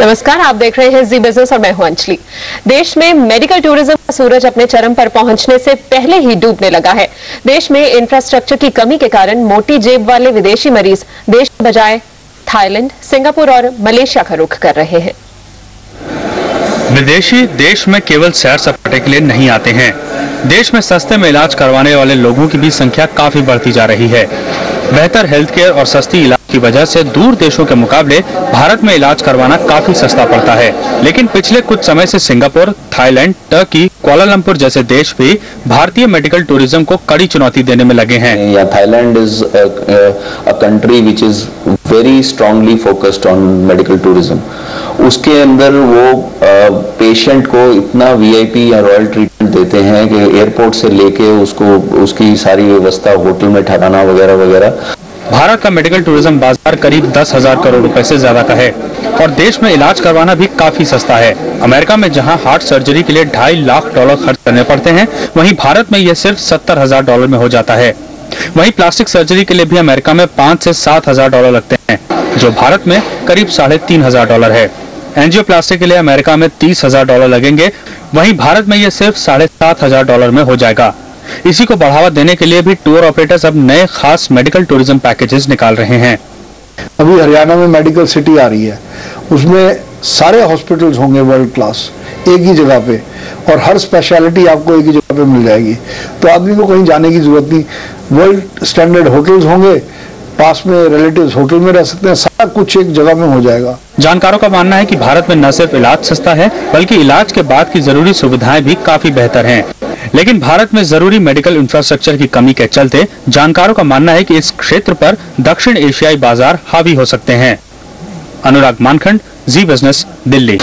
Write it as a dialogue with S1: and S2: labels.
S1: नमस्कार, आप देख रहे हैं जी बिज़नेस और मैं हूँ अंजलि। देश में मेडिकल टूरिज़्म का सूरज अपने चरम पर पहुँचने से पहले ही डूबने लगा है। देश में इंफ्रास्ट्रक्चर की कमी के कारण मोटी जेब वाले विदेशी मरीज़ देश के बजाय थाईलैंड, सिंगापुर और मलेशिया का रुख कर रहे हैं।
S2: विदेशी देश में केवल सैर सपाटे के लिए नहीं आते हैं। देश में सस्ते में इलाज करवाने वाले लोगों की भी संख्या काफ़ी बढ़ती जा रही है। बेहतर हेल्थ केयर और सस्ती इलाज की वजह से दूर देशों के मुकाबले भारत में इलाज करवाना काफ़ी सस्ता पड़ता है। लेकिन पिछले कुछ समय से सिंगापुर, थाईलैंड, टर्की कुआलालंपुर जैसे देश भी भारतीय मेडिकल टूरिज़्म को कड़ी चुनौती देने में लगे हैं।
S3: या Thailand is a country which is very strongly focused on medical tourism उसके अंदर वो पेशेंट को इतना वीआईपी या रॉयल ट्रीटमेंट देते हैं कि एयरपोर्ट से लेके उसको, उसकी सारी व्यवस्था, होटल में ठहराना वगैरह वगैरह।
S2: भारत का मेडिकल टूरिज़्म बाज़ार करीब दस हज़ार करोड़ रुपए से ज़्यादा का है और देश में इलाज करवाना भी काफ़ी सस्ता है। अमेरिका में जहाँ हार्ट सर्जरी के लिए ढाई लाख डॉलर खर्च करने पड़ते हैं, वहीं भारत में यह सिर्फ़ सत्तर हज़ार डॉलर में हो जाता है। वहीं प्लास्टिक सर्जरी के लिए भी अमेरिका में पाँच से सात हज़ार डॉलर लगते हैं, जो भारत में करीब साढ़े तीन हज़ार डॉलर है। एनजियोप्लास्टी के लिए अमेरिका में तीस हज़ार डॉलर लगेंगे, वहीं भारत में ये सिर्फ़ साढ़े सात हज़ार डॉलर में हो जाएगा। इसी को बढ़ावा देने के लिए भी टूर ऑपरेटर्स अब नए खास मेडिकल टूरिज़्म पैकेजेस निकाल रहे हैं।
S4: अभी हरियाणा में मेडिकल सिटी आ रही है। उसमें सारे हॉस्पिटल्स होंगे वर्ल्ड क्लास एक ही जगह पे और हर स्पेशलिटी आपको एक ही जगह पे मिल जाएगी। तो आदमी को कहीं जाने की ज़रूरत नहीं। वर्ल्ड स्टैंडर्ड होटल्स होंगे पास में रिलेटिव्स होटल में रह सकते हैं सारा कुछ एक जगह में हो जाएगा।
S2: जानकारों का मानना है कि भारत में न सिर्फ़ इलाज सस्ता है बल्कि इलाज के बाद की ज़रूरी सुविधाएँ भी काफ़ी बेहतर हैं। लेकिन भारत में ज़रूरी मेडिकल इंफ्रास्ट्रक्चर की कमी के चलते जानकारों का मानना है कि इस क्षेत्र पर दक्षिण एशियाई बाज़ार हावी हो सकते हैं। अनुराग मानखंड जी बिज़नेस दिल्ली।